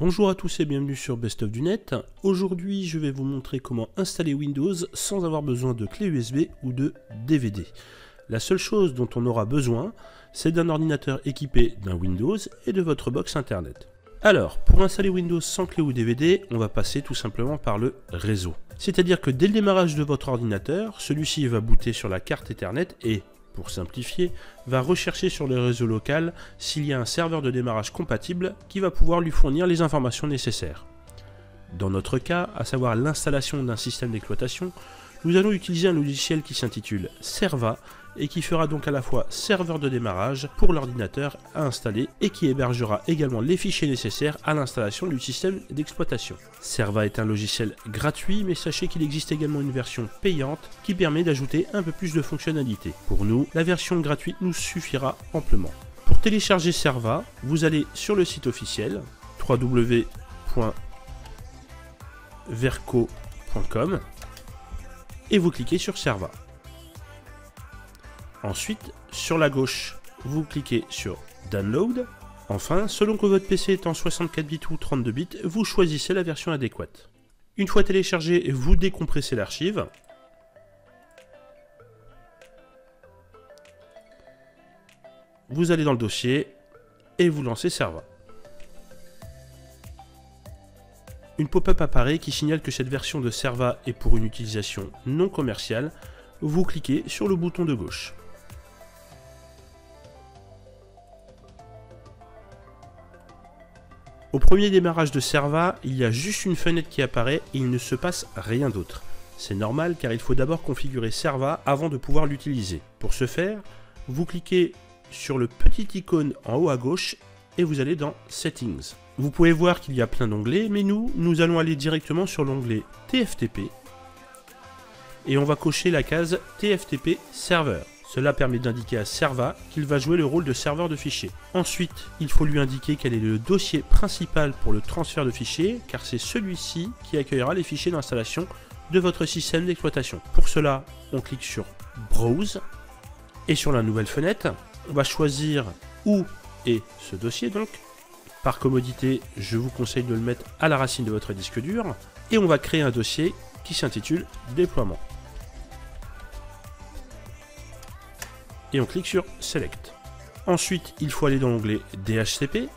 Bonjour à tous et bienvenue sur Best of du Net. Aujourd'hui, je vais vous montrer comment installer Windows sans avoir besoin de clé USB ou de DVD. La seule chose dont on aura besoin, c'est d'un ordinateur équipé d'un Windows et de votre box internet. Alors, pour installer Windows sans clé ou DVD, on va passer tout simplement par le réseau. C'est-à-dire que dès le démarrage de votre ordinateur, celui-ci va booter sur la carte Ethernet et, pour simplifier, va rechercher sur le réseau local s'il y a un serveur de démarrage compatible qui va pouvoir lui fournir les informations nécessaires. Dans notre cas, à savoir l'installation d'un système d'exploitation, nous allons utiliser un logiciel qui s'intitule Serva et qui fera donc à la fois serveur de démarrage pour l'ordinateur à installer et qui hébergera également les fichiers nécessaires à l'installation du système d'exploitation. Serva est un logiciel gratuit mais sachez qu'il existe également une version payante qui permet d'ajouter un peu plus de fonctionnalités. Pour nous, la version gratuite nous suffira amplement. Pour télécharger Serva, vous allez sur le site officiel www.verco.com et vous cliquez sur Serva. Ensuite, sur la gauche, vous cliquez sur Download. Enfin, selon que votre PC est en 64 bits ou 32 bits, vous choisissez la version adéquate. Une fois téléchargé, vous décompressez l'archive. Vous allez dans le dossier et vous lancez Serva. Une pop-up apparaît qui signale que cette version de Serva est pour une utilisation non commerciale. Vous cliquez sur le bouton de gauche. Au premier démarrage de Serva, il y a juste une fenêtre qui apparaît et il ne se passe rien d'autre. C'est normal car il faut d'abord configurer Serva avant de pouvoir l'utiliser. Pour ce faire, vous cliquez sur le petit icône en haut à gauche et vous allez dans Settings. Vous pouvez voir qu'il y a plein d'onglets, mais nous, nous allons aller directement sur l'onglet TFTP et on va cocher la case TFTP Server. Cela permet d'indiquer à Serva qu'il va jouer le rôle de serveur de fichiers. Ensuite, il faut lui indiquer quel est le dossier principal pour le transfert de fichiers, car c'est celui-ci qui accueillera les fichiers d'installation de votre système d'exploitation. Pour cela, on clique sur Browse, et sur la nouvelle fenêtre, on va choisir où est ce dossier donc. Par commodité, je vous conseille de le mettre à la racine de votre disque dur, et on va créer un dossier qui s'intitule Déploiement. Et on clique sur Select. Ensuite, il faut aller dans l'onglet DHCP,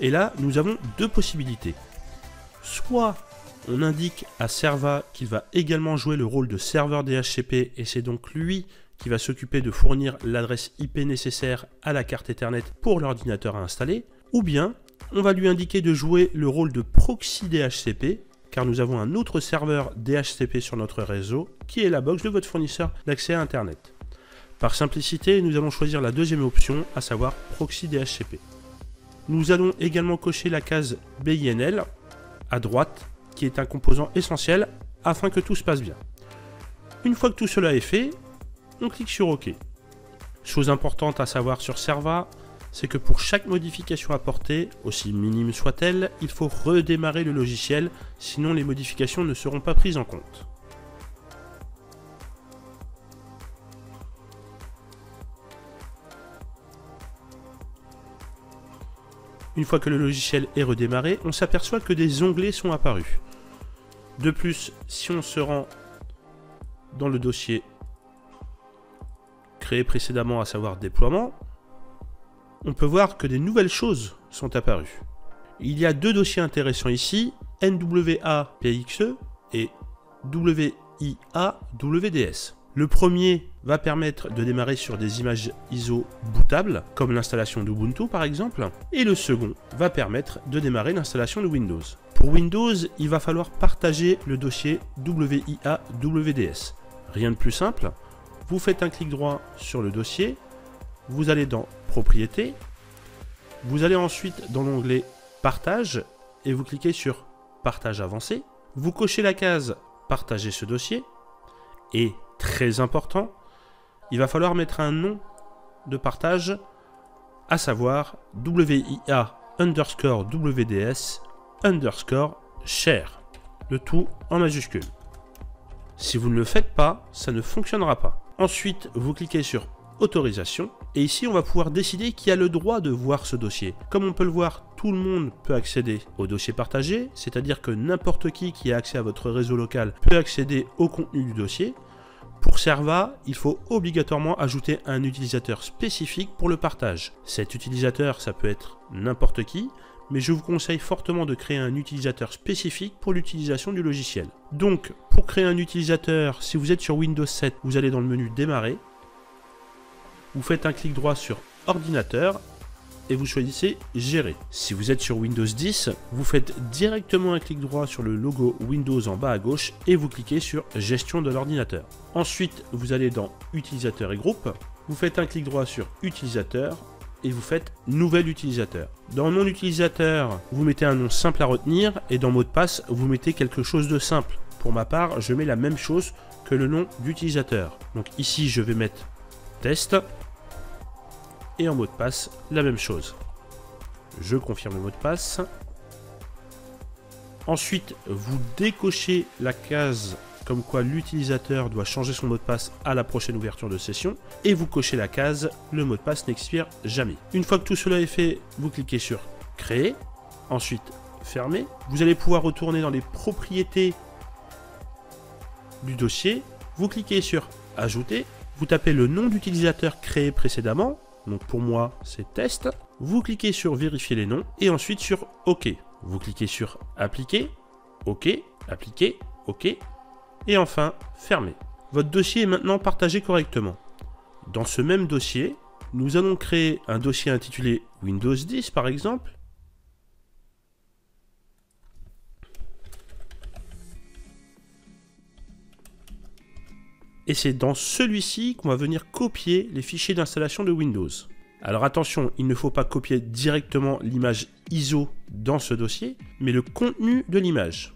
et là, nous avons deux possibilités. Soit on indique à Serva qu'il va également jouer le rôle de serveur DHCP, et c'est donc lui qui va s'occuper de fournir l'adresse IP nécessaire à la carte Ethernet pour l'ordinateur à installer, ou bien on va lui indiquer de jouer le rôle de proxy DHCP, car nous avons un autre serveur DHCP sur notre réseau, qui est la box de votre fournisseur d'accès à Internet. Par simplicité, nous allons choisir la deuxième option, à savoir Proxy DHCP. Nous allons également cocher la case BINL à droite, qui est un composant essentiel afin que tout se passe bien. Une fois que tout cela est fait, on clique sur OK. Chose importante à savoir sur Serva, c'est que pour chaque modification apportée, aussi minime soit-elle, il faut redémarrer le logiciel, sinon les modifications ne seront pas prises en compte. Une fois que le logiciel est redémarré, on s'aperçoit que des onglets sont apparus. De plus, si on se rend dans le dossier créé précédemment, à savoir déploiement, on peut voir que des nouvelles choses sont apparues. Il y a deux dossiers intéressants ici, NWA-PXE et WIA-WDS. Le premier va permettre de démarrer sur des images ISO bootables, comme l'installation d'Ubuntu par exemple, et le second va permettre de démarrer l'installation de Windows. Pour Windows, il va falloir partager le dossier WIA-WDS. Rien de plus simple, vous faites un clic droit sur le dossier, vous allez dans Propriétés, vous allez ensuite dans l'onglet Partage et vous cliquez sur Partage avancé, vous cochez la case Partager ce dossier, et très important, il va falloir mettre un nom de partage, à savoir WIA underscore WDS underscore share. Le tout en majuscule. Si vous ne le faites pas, ça ne fonctionnera pas. Ensuite, vous cliquez sur autorisation. Et ici, on va pouvoir décider qui a le droit de voir ce dossier. Comme on peut le voir, tout le monde peut accéder au dossier partagé, c'est-à-dire que n'importe qui qui a accès à votre réseau local peut accéder au contenu du dossier. Pour Serva, il faut obligatoirement ajouter un utilisateur spécifique pour le partage. Cet utilisateur, ça peut être n'importe qui, mais je vous conseille fortement de créer un utilisateur spécifique pour l'utilisation du logiciel. Donc, pour créer un utilisateur, si vous êtes sur Windows 7, vous allez dans le menu Démarrer, vous faites un clic droit sur Ordinateur et vous choisissez Gérer. Si vous êtes sur Windows 10, vous faites directement un clic droit sur le logo Windows en bas à gauche et vous cliquez sur Gestion de l'ordinateur. Ensuite, vous allez dans Utilisateur et groupe, vous faites un clic droit sur Utilisateur et vous faites Nouvel utilisateur. Dans Nom d'utilisateur, vous mettez un nom simple à retenir et dans Mot de passe, vous mettez quelque chose de simple. Pour ma part, je mets la même chose que le nom d'utilisateur. Donc ici, je vais mettre test et en mot de passe, la même chose. Je confirme le mot de passe. Ensuite, vous décochez la case comme quoi l'utilisateur doit changer son mot de passe à la prochaine ouverture de session, et vous cochez la case le mot de passe n'expire jamais. Une fois que tout cela est fait, vous cliquez sur Créer, ensuite Fermer. Vous allez pouvoir retourner dans les propriétés du dossier, vous cliquez sur Ajouter, vous tapez le nom d'utilisateur créé précédemment, donc pour moi, c'est test. Vous cliquez sur vérifier les noms et ensuite sur OK. Vous cliquez sur appliquer, OK, appliquer, OK. Et enfin, fermer. Votre dossier est maintenant partagé correctement. Dans ce même dossier, nous allons créer un dossier intitulé Windows 10 par exemple. Et c'est dans celui-ci qu'on va venir copier les fichiers d'installation de Windows. Alors attention, il ne faut pas copier directement l'image ISO dans ce dossier, mais le contenu de l'image.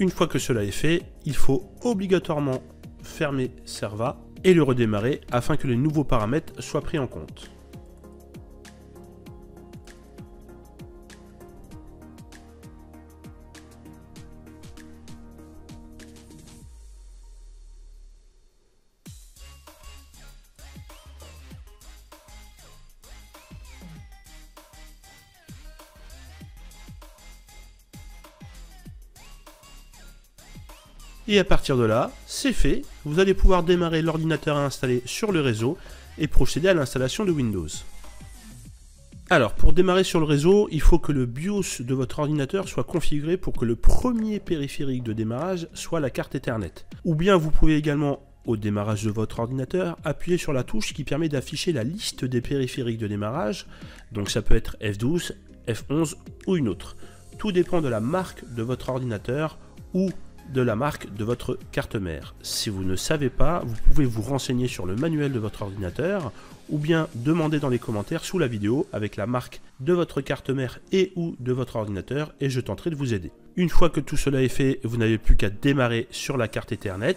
Une fois que cela est fait, il faut obligatoirement fermer Serva et le redémarrer afin que les nouveaux paramètres soient pris en compte. Et à partir de là, c'est fait, vous allez pouvoir démarrer l'ordinateur à installer sur le réseau et procéder à l'installation de Windows. Alors, pour démarrer sur le réseau, il faut que le BIOS de votre ordinateur soit configuré pour que le premier périphérique de démarrage soit la carte Ethernet. Ou bien vous pouvez également, au démarrage de votre ordinateur, appuyer sur la touche qui permet d'afficher la liste des périphériques de démarrage. Donc ça peut être F12, F11 ou une autre. Tout dépend de la marque de votre ordinateur ou de la marque de votre carte mère. Si vous ne savez pas, vous pouvez vous renseigner sur le manuel de votre ordinateur ou bien demander dans les commentaires sous la vidéo avec la marque de votre carte mère et ou de votre ordinateur et je tenterai de vous aider. Une fois que tout cela est fait, vous n'avez plus qu'à démarrer sur la carte Ethernet.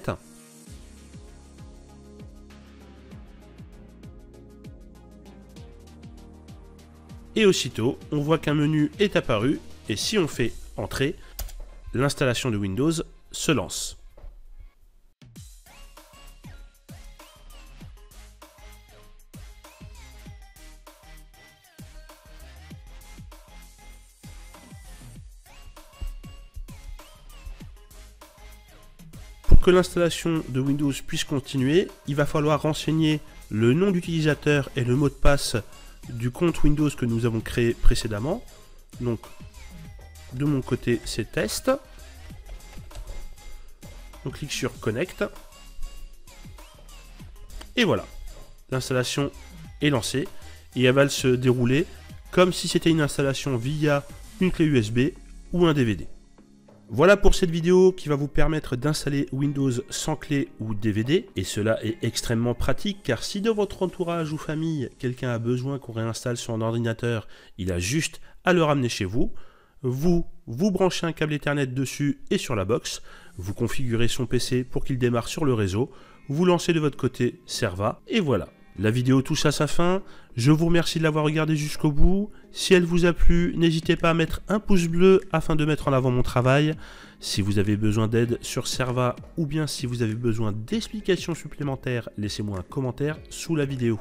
Et aussitôt, on voit qu'un menu est apparu et si on fait Entrée, l'installation de Windows se lance. Pour que l'installation de Windows puisse continuer, il va falloir renseigner le nom d'utilisateur et le mot de passe du compte Windows que nous avons créé précédemment. Donc, de mon côté, c'est test. On clique sur Connect. Et voilà. L'installation est lancée et elle va se dérouler comme si c'était une installation via une clé USB ou un DVD. Voilà pour cette vidéo qui va vous permettre d'installer Windows sans clé ou DVD et cela est extrêmement pratique car si de votre entourage ou famille quelqu'un a besoin qu'on réinstalle son ordinateur, il a juste à le ramener chez vous. Vous, vous branchez un câble Ethernet dessus et sur la box, vous configurez son PC pour qu'il démarre sur le réseau, vous lancez de votre côté Serva, et voilà. La vidéo touche à sa fin, je vous remercie de l'avoir regardé jusqu'au bout. Si elle vous a plu, n'hésitez pas à mettre un pouce bleu afin de mettre en avant mon travail. Si vous avez besoin d'aide sur Serva ou bien si vous avez besoin d'explications supplémentaires, laissez-moi un commentaire sous la vidéo.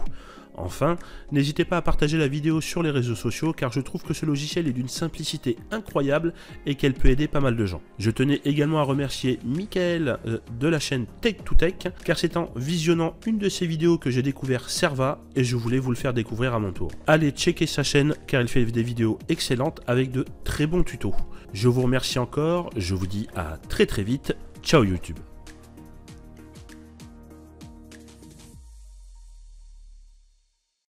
Enfin, n'hésitez pas à partager la vidéo sur les réseaux sociaux car je trouve que ce logiciel est d'une simplicité incroyable et qu'elle peut aider pas mal de gens. Je tenais également à remercier Michael euh, de la chaîne Tech 2 Tech car c'est en visionnant une de ses vidéos que j'ai découvert Serva et je voulais vous le faire découvrir à mon tour. Allez checker sa chaîne car il fait des vidéos excellentes avec de très bons tutos. Je vous remercie encore, je vous dis à très très vite, ciao YouTube